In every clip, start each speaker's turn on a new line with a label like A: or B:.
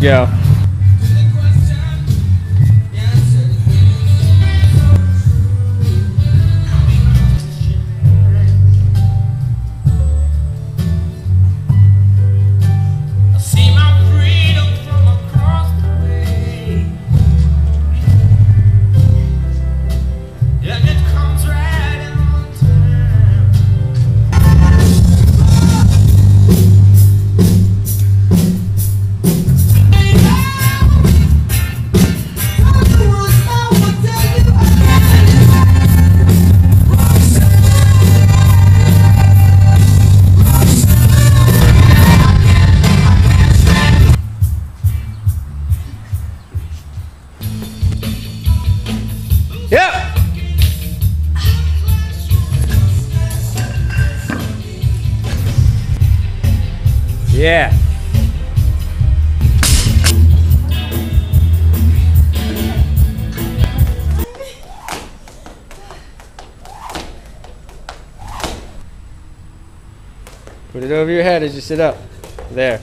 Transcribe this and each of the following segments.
A: Go. Yeah. Put it over your head as you sit up. There.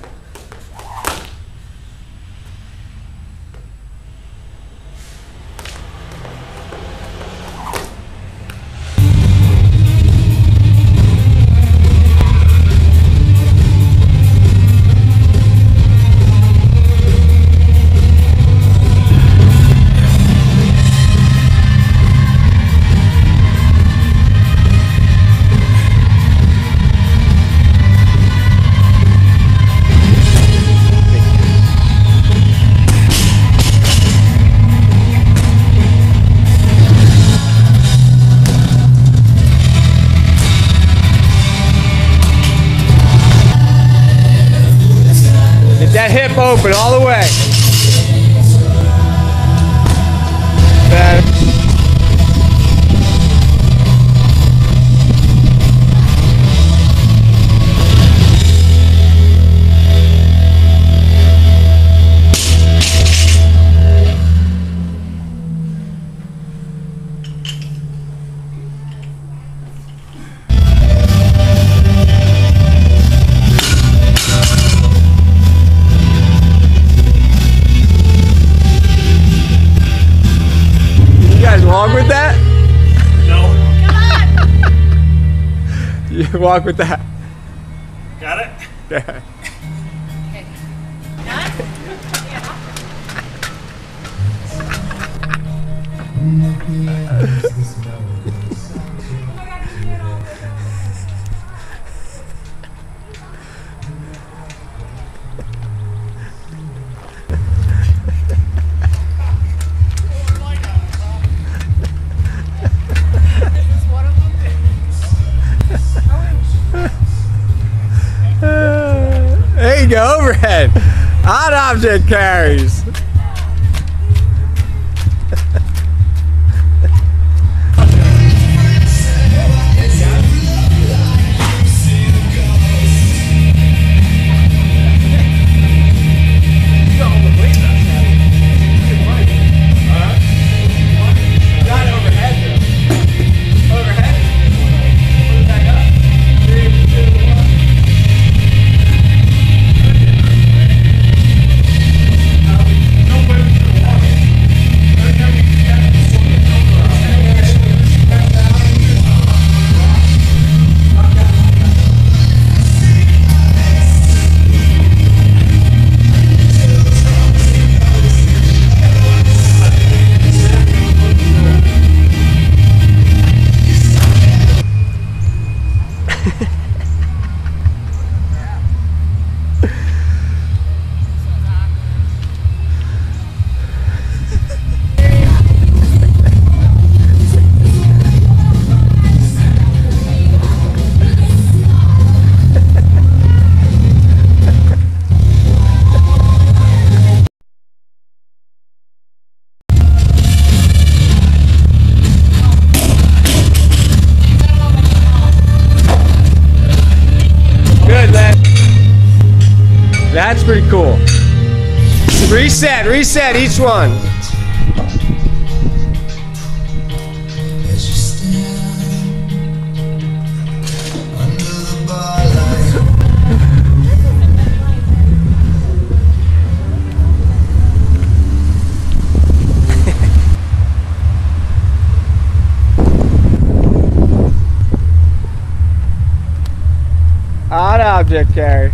A: That hip open all the way. You guys walk with that?
B: No.
A: You walk with that.
B: Got it?
A: Yeah. There you go, overhead. Odd object carries. Lad. That's pretty cool. Reset, reset each one.
C: odd object carry.